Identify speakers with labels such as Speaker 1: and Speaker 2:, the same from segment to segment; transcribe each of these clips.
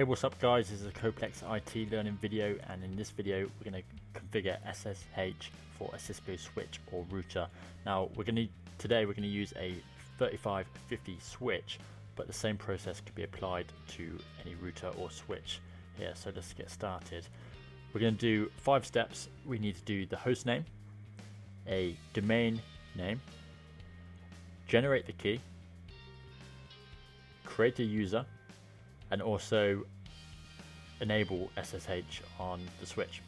Speaker 1: Hey what's up guys, this is a Coplex IT learning video and in this video we're going to configure SSH for a Cisco switch or router. Now we're going to today we're going to use a 3550 switch but the same process could be applied to any router or switch here so let's get started. We're going to do five steps. We need to do the host name, a domain name, generate the key, create a user and also enable SSH on the switch.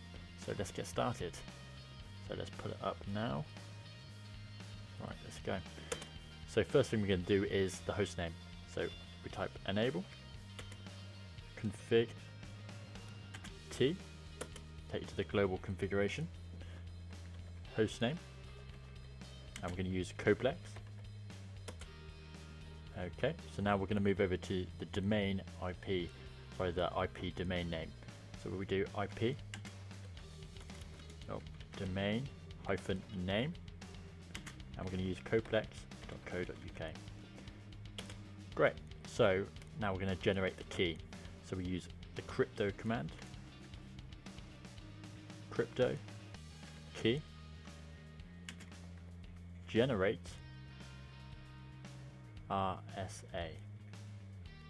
Speaker 1: So let's get started. So let's put it up now. Right, let's go. So first thing we're going to do is the host name. So we type enable config t, take you to the global configuration, host name, and we're going to use Coplex. Okay, so now we're going to move over to the domain IP, sorry, the IP domain name. So we do IP, oh, domain hyphen name, and we're going to use coplex.co.uk. Great, so now we're going to generate the key. So we use the crypto command, crypto key, generate RSA.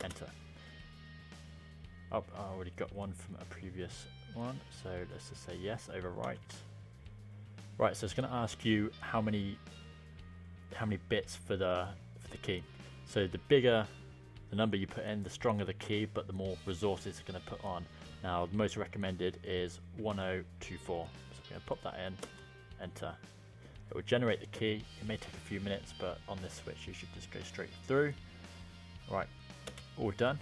Speaker 1: Enter. Oh, I already got one from a previous one, so let's just say yes, overwrite. Right, so it's going to ask you how many how many bits for the for the key. So the bigger the number you put in, the stronger the key, but the more resources it's going to put on. Now, the most recommended is 1024. So I'm going to pop that in, enter. It will generate the key. It may take a few minutes, but on this switch you should just go straight through. Right, all done.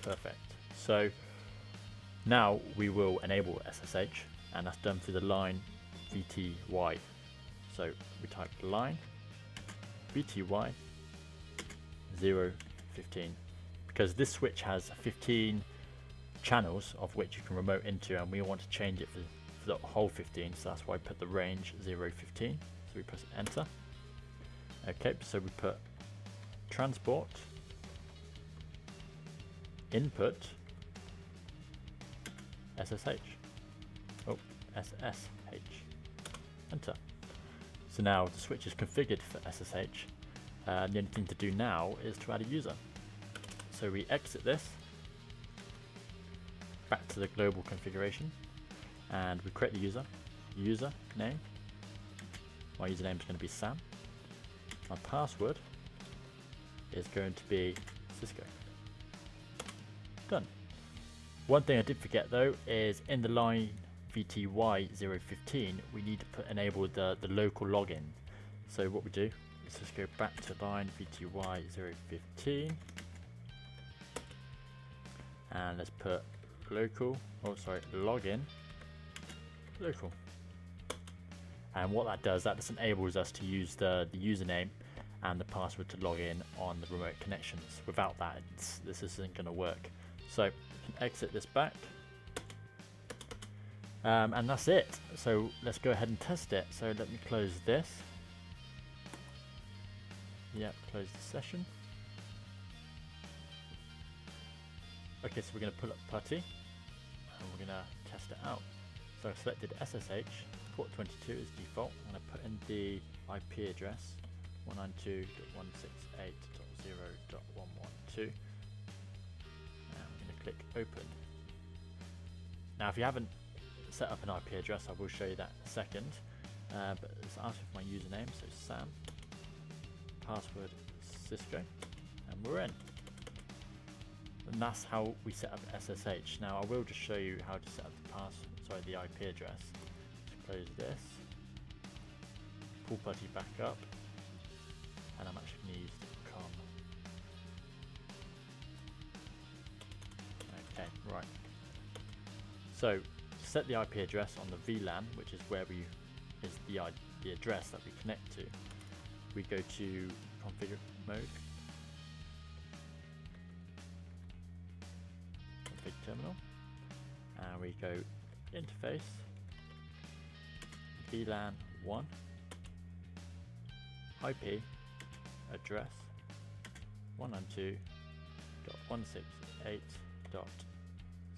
Speaker 1: Perfect. So now we will enable SSH, and that's done through the line VTY. So we type line VTY 015 because this switch has 15 channels of which you can remote into and we want to change it for, for the whole 15 so that's why I put the range 015 so we press enter. Okay, so we put transport, input, SSH. Oh, SSH. Enter. So now the switch is configured for SSH. Uh, the only thing to do now is to add a user. So we exit this, back to the global configuration, and we create the user, user name, my username is going to be Sam. My password is going to be Cisco. Done. One thing I did forget though is in the line VTY015 we need to put enable the, the local login. So what we do is just go back to line VTY015 and let's put local, oh sorry, login, local and what that does that just enables us to use the, the username and the password to log in on the remote connections. Without that this isn't going to work. So exit this back. Um, and that's it. So let's go ahead and test it. So let me close this. Yep close the session. Okay so we're going to pull up PuTTY and we're going to test it out. So I've selected SSH port 22 is default. I'm going to put in the IP address 192.168.0.112 and I'm going to click open. Now if you haven't set up an IP address I will show you that in a second uh, but it's asking for my username so Sam password Cisco and we're in and that's how we set up SSH. Now I will just show you how to set up the pass sorry the IP address close this, pull PuTTY back up, and I'm actually going to use com. Okay, right. So set the IP address on the VLAN, which is where we is the the address that we connect to. We go to configure mode, config terminal, and we go interface VLAN 1 IP address 192.168.0.112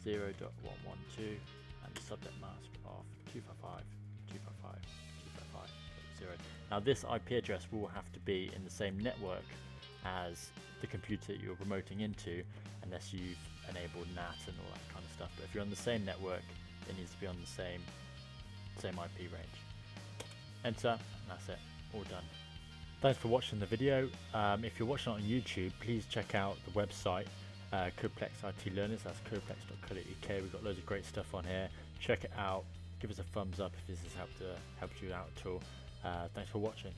Speaker 1: 0.112 and the subnet mask of 255 255 255.0. Now this IP address will have to be in the same network as the computer you're remoting into unless you've enabled NAT and all that kind of stuff. But if you're on the same network, it needs to be on the same same IP range. Enter, and that's it, all done. Thanks for watching the video. Um, if you're watching on YouTube, please check out the website, uh, Coplex IT Learners, that's coplex.co.uk. We've got loads of great stuff on here. Check it out. Give us a thumbs up if this has helped, uh, helped you out at all. Uh, thanks for watching.